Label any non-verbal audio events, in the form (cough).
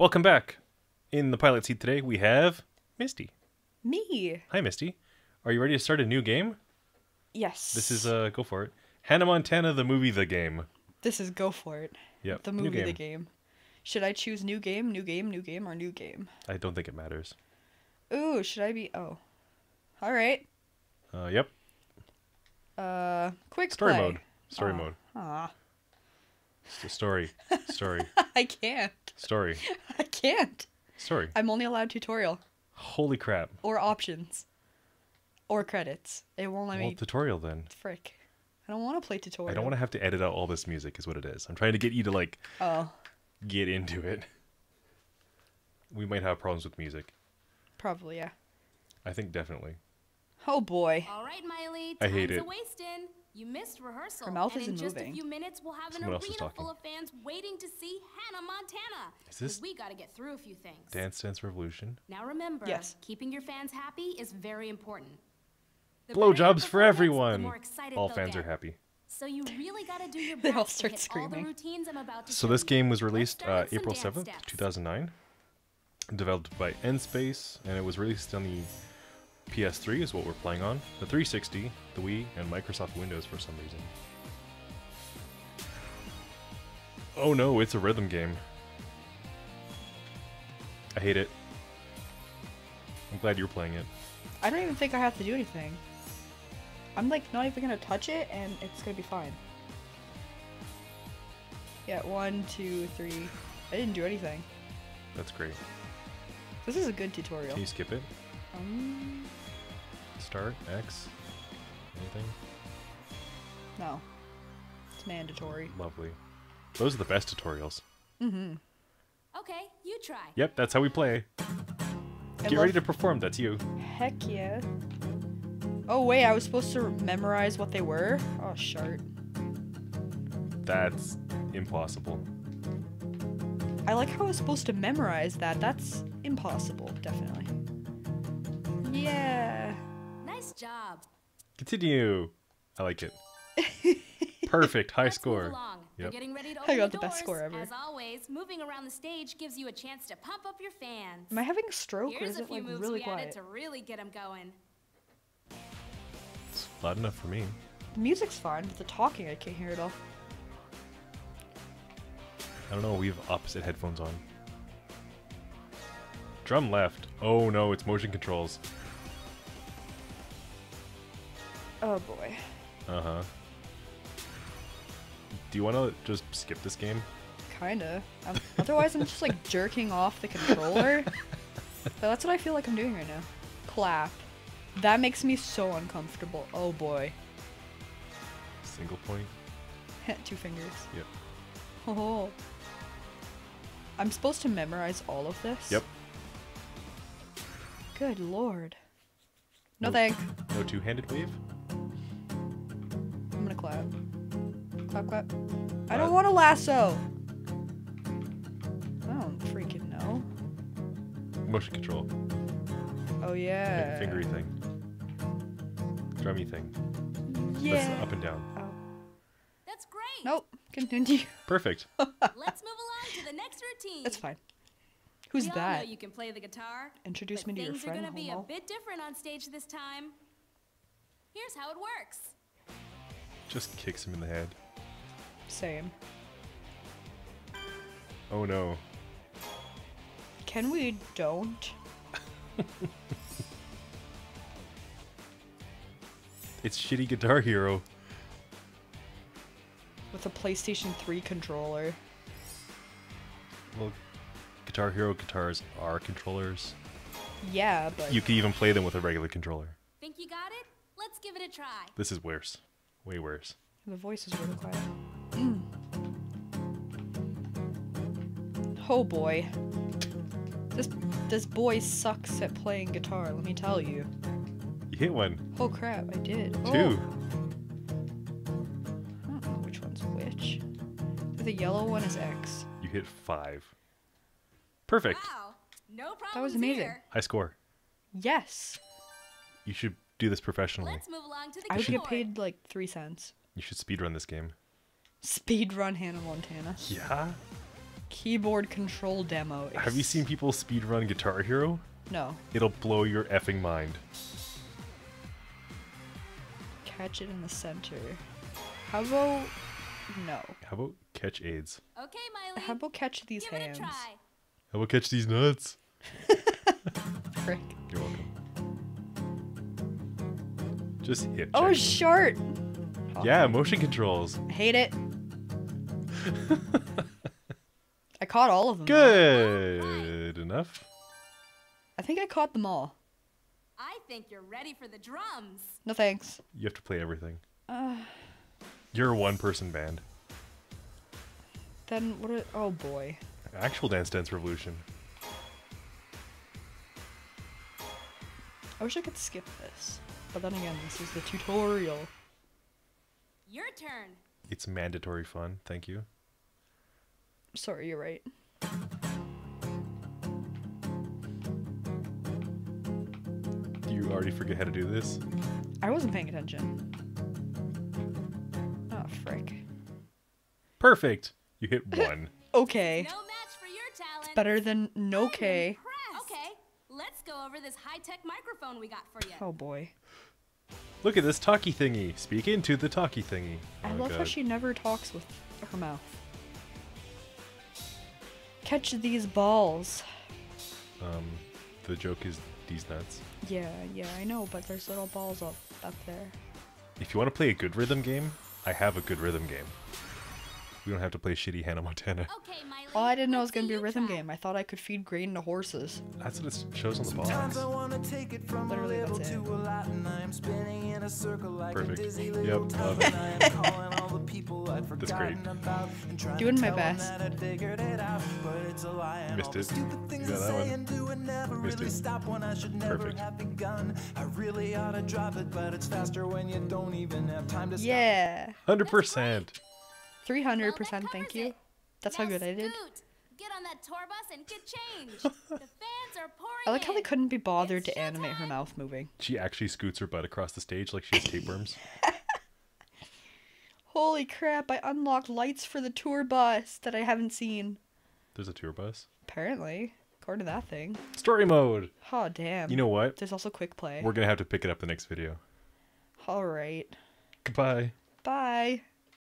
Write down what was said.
Welcome back. In the pilot seat today, we have Misty. Me. Hi, Misty. Are you ready to start a new game? Yes. This is uh, go for it. Hannah Montana, the movie, the game. This is go for it. Yep. The movie, game. the game. Should I choose new game, new game, new game, or new game? I don't think it matters. Ooh, should I be? Oh, all right. Uh, yep. Uh, quick Story play. mode. Story mode. Aw. S- Story. Story. (laughs) I can't. Story. I can't. Story. I'm only allowed tutorial Holy crap. or options or credits. It won't let me. Well, me. tutorial then. Frick. I don't want to play tutorial. I don't want to have to edit out all this music, is what it is. I'm trying to get you to like Oh, get into it. We might have problems with music. probably yeah. I think definitely. Oh boy. All right, Miley. I hate it. a wasting. You missed rehearsal. Her mouth and in isn't just moving. a few minutes, we'll have an Someone else is arena full of fans waiting to see Hannah Montana. Is this- 'Cause we got to get through a few things. Dance Dance Revolution. Now remember, Yes. keeping your fans happy is very important. The Blowjobs for everyone. All they'll fans are happy. So you really got to do your best (laughs) They all to start hit all the screaming. routines I'm about to So this game was released uh, April seventh, two thousand nine. Developed by N-Space, and it was released on the PS3 is what we're playing on, the 360, the Wii, and Microsoft Windows for some reason. Oh no, it's a rhythm game. I hate it. I'm glad you're playing it. I don't even think I have to do anything. I'm like not even gonna touch it and it's gonna be fine. Yeah, one, two, three. I didn't do anything. That's great. This is a good tutorial. Can you skip it? Um, Start X. Anything? no. It's mandatory. Lovely. Those are the best tutorials. Mm-hmm. Okay, you try. Yep, that's how we play. I Get ready to perform. That's you. Heck yeah. Oh wait, I was supposed to memorize what they were? Oh shart. That's impossible. I like how I was supposed to memorize that. That's impossible, definitely. Yeah. Nice job. Continue. I like it. (laughs) Perfect. High Let's score. along. We're Yep. getting ready to I got the the best score ever. As always, moving around the stage gives you a chance to pump up your fans. Am I having a stroke or is a it few like moves really we quiet? added to really get them going. It's loud enough for me. The music's fine, but the talking I can't hear at all. I don't know. We have opposite headphones on. Drum left. Oh no, it's motion controls. Oh boy. Uh huh. Do you want to just skip this game? Kinda. Um, otherwise, I'm just like (laughs) jerking off the controller. But that's what I feel like I'm doing right now. Clap. That makes me so uncomfortable. Oh boy. Single point. Two fingers. Yep. Oh. I'm supposed to memorize all of this? Yep. Good lord. No Nope. thank. No two-handed wave. I'm clap. Clap, clap. I don't want a lasso. I don't freaking know. Motion control. Oh yeah. Fingery thing. Drummy thing. Yeah. That's up and down. Oh. That's great. Nope. Continue. (laughs) Perfect. Let's move along to the next routine. That's fine. Who's we all that? know you can play the guitar. Introduce me to your friend. things are gonna be a bit different on stage this time. Here's how it works. Just kicks him in the head. Same. Oh no. Can we don't? (laughs) It's shitty Guitar Hero. With a PlayStation 3 controller. Well, Guitar Hero guitars are controllers. Yeah, but You can even play them with a regular controller. Think you got it? Let's give it a try. This is worse. Way worse. the voice is really quiet. oh boy. This this boy sucks at playing guitar, let me tell you. You hit one. Oh crap, I did. Oh. Two. Oh, I don't know which one's which. The yellow one is X. You hit five. Perfect. Wow. No problems That was amazing. here. High score. Yes. You should do this professionally. Let's move along to the I would get paid like three cents. You should speedrun this game. Speed run Hannah Montana. Yeah? Keyboard control demo. Have you seen people speedrun Guitar Hero? No. It'll blow your effing mind. Catch it in the center. How about no? How about catch AIDS? Okay, Miley. How about catch these Give it a hands? try. How about catch these nuts? (laughs) Frick. You're welcome. Just hit. Oh, check. short. yeah, motion controls. Hate it. (laughs) I caught all of them. though. Good enough. I think I caught them all. I think you're ready for the drums. No thanks. You have to play everything. Uh, You're a one-person band. then what? Are, oh boy. Actual Dance Dance Revolution. I wish I could skip this. But then again, this is the tutorial. Your turn. It's mandatory fun. Thank you. Sorry, you're right. Do you already forget how to do this? I wasn't paying attention. Oh, frick. Perfect. You hit one. (laughs) Okay. No match for your talent. Better than no I'm K. impressed. Okay, let's go over this high-tech microphone we got for you. Oh boy. Look at this talkie thingy. Speak into the talkie thingy. I Oh, love how she never talks with her mouth. Catch these balls. Um, the joke is these nuts. Yeah, yeah, I know, but there's little balls up up there. If you want to play a good rhythm game, I have a good rhythm game. We don't have to play shitty Hannah Montana. Okay, Miley, oh, I didn't know it was gonna be a rhythm game. I thought I could feed grain to horses. That's what it shows on the box. I Literally, that's it. Like Perfect. Yep. Love it. (laughs) that's great. Doing my best. Missed it. You I that one. Missed it. Perfect. Really it, yeah. Hundred percent. 300% thank you. That's now how good scoot. I did. I like how they couldn't be bothered it's to animate her mouth moving. She actually scoots her butt across the stage like she has tapeworms. (laughs) Holy crap, I unlocked lights for the tour bus that I haven't seen. There's a tour bus? Apparently, according to that thing. Story mode! Oh, damn. You know what? There's also quick play. We're going to have to pick it up the next video. All right. Goodbye. Bye.